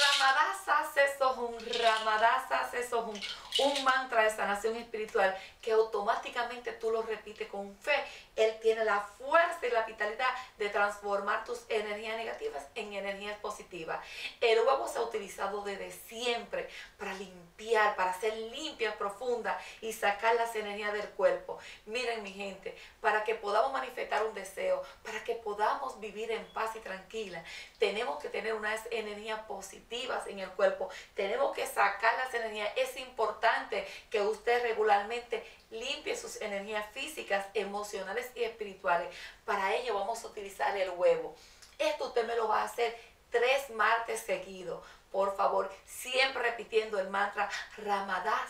Ramadasa Sesohun, Ramadasa Sesohun, un mantra de sanación espiritual que automáticamente tú lo repites con fe. Él tiene la fuerza y la vitalidad de transformar tus energías negativas en energías positivas. El huevo se ha utilizado desde siempre para limpiar, para hacer limpias profundas y sacar las energías del cuerpo. Miren mi gente, para que podamos manifestar un deseo, para que podamos vivir en paz y tranquila, tenemos que tener unas energías positivas en el cuerpo. Tenemos que sacar las energías. Es importante que usted regularmente limpie sus energías físicas, emocionales y espirituales. Para ello vamos a utilizar el huevo. Esto usted me lo va a hacer tres martes seguidos. Por favor, siempre repitiendo el mantra Ramadá.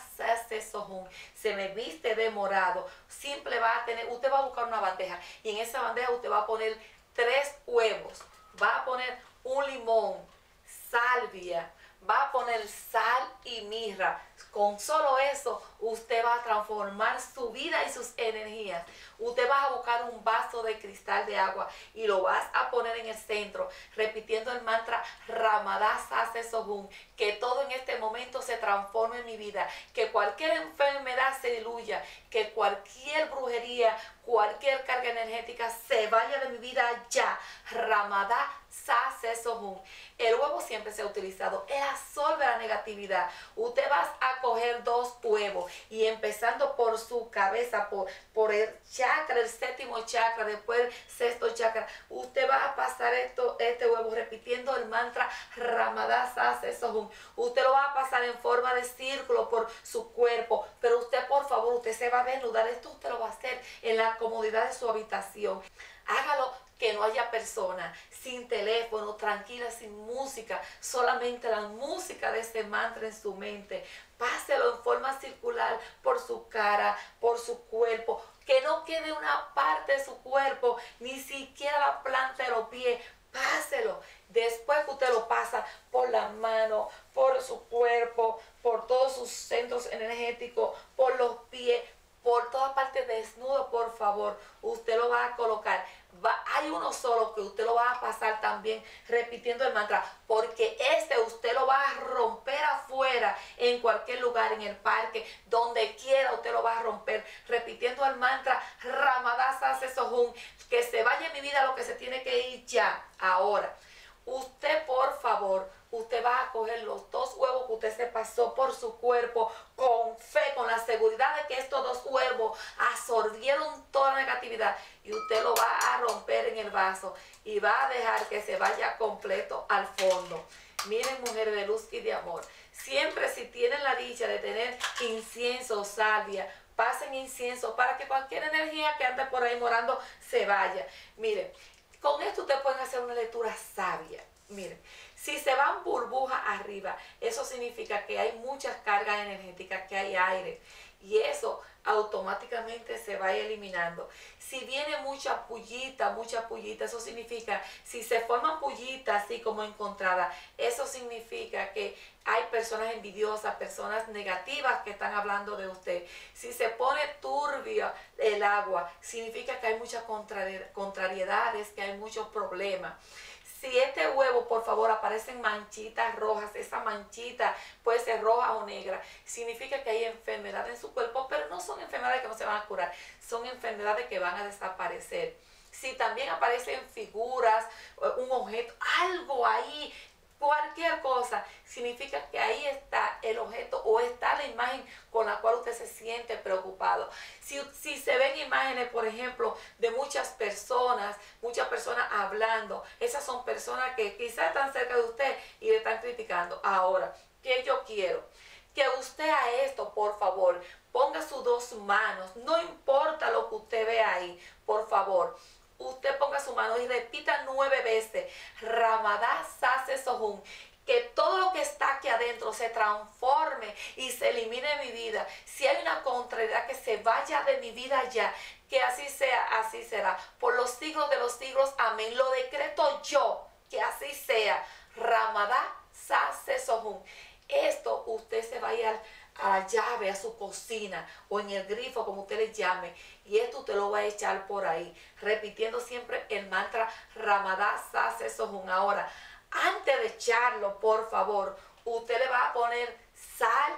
Se me viste de morado. Simple va a tener, usted va a buscar una bandeja y en esa bandeja usted va a poner tres huevos. Va a poner un limón, salvia, va a poner sal y mirra. Con solo eso, usted va a transformar su vida y sus energías. Usted va a buscar un vaso de cristal de agua y lo vas a poner en el centro, repitiendo el mantra Ramadá Sase Sohun, que todo en este momento se transforme en mi vida, que cualquier enfermedad se diluya, que cualquier brujería, cualquier carga energética se vaya de mi vida ya. Ramadá. El huevo siempre se ha utilizado, él absorbe la negatividad. Usted va a coger dos huevos y empezando por su cabeza, por, por el chakra, el séptimo chakra, después el sexto chakra, usted va a pasar esto, este huevo repitiendo el mantra Ramadá Sase Sohun. Usted lo va a pasar en forma de círculo por su cuerpo, pero usted por favor, usted se va a desnudar, esto usted lo va a hacer en la comodidad de su habitación. Hágalo que no haya persona, sin teléfono, tranquila, sin música, solamente la música de ese mantra en su mente. Páselo en forma circular por su cara, por su cuerpo, que no quede una parte de su cuerpo, ni siquiera la planta de los pies. Páselo. Después que usted lo pasa por la mano, por su cuerpo, por todos sus centros energéticos, por los pies, por toda parte desnudo, por favor, usted lo va a colocar. Hay uno solo que usted lo va a pasar también repitiendo el mantra, porque este usted lo va a romper afuera, en cualquier lugar, en el parque, donde quiera usted lo va a romper, repitiendo el mantra Ramadasa Sohun, que se vaya en mi vida lo que se tiene que ir ya, ahora. Usted, por favor, usted va a coger los dos huevos que usted se pasó por su cuerpo con fe, con la seguridad de que estos dos huevos absorbieron toda la negatividad y usted lo va a romper en el vaso y va a dejar que se vaya completo al fondo. Miren, mujeres de luz y de amor, siempre si tienen la dicha de tener incienso, salvia, pasen incienso para que cualquier energía que ande por ahí morando se vaya. Miren, con esto ustedes pueden hacer una lectura sabia. Miren, si se van burbujas arriba, eso significa que hay muchas cargas energéticas, que hay aire. Y eso automáticamente se va eliminando. Si viene mucha pullita, mucha pullita, eso significa, si se forman pullitas así como encontradas, eso significa que hay personas envidiosas, personas negativas que están hablando de usted. Si se pone turbia el agua, significa que hay muchas contrariedades, que hay muchos problemas. Si este huevo, por favor, aparecen manchitas rojas, esa manchita puede ser roja o negra, significa que hay enfermedad en su cuerpo, pero no son enfermedades que no se van a curar, son enfermedades que van a desaparecer. Si también aparecen figuras, eh, un objeto, algo ahí cualquier cosa, significa que ahí está el objeto o está la imagen con la cual usted se siente preocupado. Si, si se ven imágenes, por ejemplo, de muchas personas, muchas personas hablando, esas son personas que quizás están cerca de usted y le están criticando. Ahora, ¿qué yo quiero? Que usted a esto, por favor, ponga sus dos manos, no importa lo que usted ve ahí, por favor usted ponga su mano y repita nueve veces, Ramadá Sase Sohun, que todo lo que está aquí adentro se transforme y se elimine de mi vida. Si hay una contrariedad que se vaya de mi vida ya, que así sea, así será. Por los siglos de los siglos, amén. Lo decreto yo, que así sea. Ramadá Sase Sohun. Esto usted se va a ir a la llave, a su cocina o en el grifo, como usted le llame. Y esto usted lo va a echar por ahí, repitiendo siempre el mantra Ramadá Sase Sohun. Ahora, antes de echarlo, por favor, usted le va a poner sal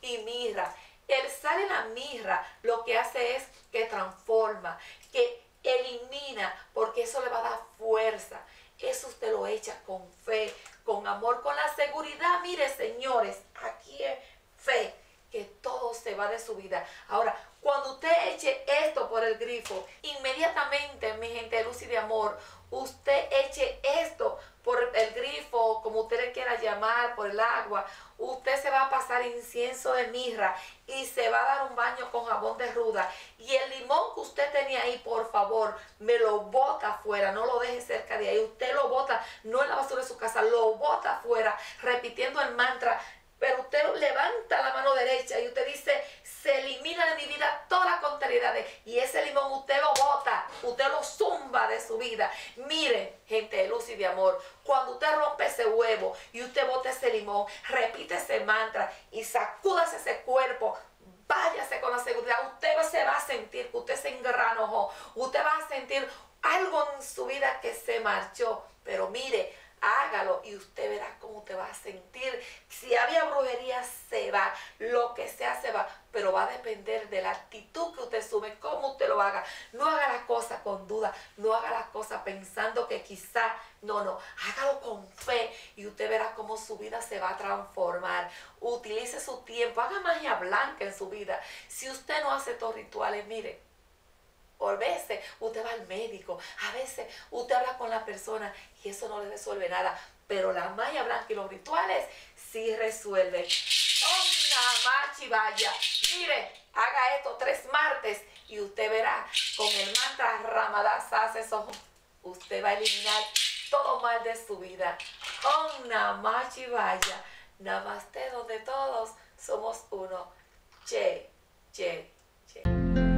y mirra. El sal y la mirra lo que hace es que transforma, que elimina, porque eso le va a dar fuerza. Eso usted lo echa con fe, con amor, con la seguridad. Mire, señores, aquí es fe, se va de su vida. Ahora, cuando usted eche esto por el grifo, inmediatamente, mi gente de de amor, usted eche esto por el grifo, como usted le quiera llamar, por el agua, usted se va a pasar incienso de mirra y se va a dar un baño con jabón de ruda. Y el limón que usted tenía ahí, por favor, me lo bota afuera, no lo deje cerca de ahí. Usted lo bota, no en la basura de su casa, lo bota afuera, repitiendo el mantra. Pero usted levanta la mano derecha y usted dice, se elimina de mi vida toda la contrariedades. Y ese limón usted lo bota, usted lo zumba de su vida. Mire, gente de luz y de amor, cuando usted rompe ese huevo y usted bota ese limón, repite ese mantra y sacúdase ese cuerpo, váyase con la seguridad. Usted se va a sentir que usted se engranojó. Usted va a sentir algo en su vida que se marchó. Pero mire, hágalo y usted verá cómo te va a sentir. Si había brujería, se va. Lo que sea, se va. Pero va a depender de la actitud que usted sume, cómo usted lo haga. No haga las cosas con duda. No haga las cosas pensando que quizá. No, no. Hágalo con fe y usted verá cómo su vida se va a transformar. Utilice su tiempo. Haga magia blanca en su vida. Si usted no hace estos rituales, mire por veces usted va al médico, a veces usted habla con la persona y eso no le resuelve nada. Pero la malla blanca y los rituales sí resuelven. Om vaya. Mire, haga esto tres martes y usted verá con el mantra Ramadá eso. Usted va a eliminar todo mal de su vida. Om Namah vaya. Namaste donde todos somos uno. Che, che, che.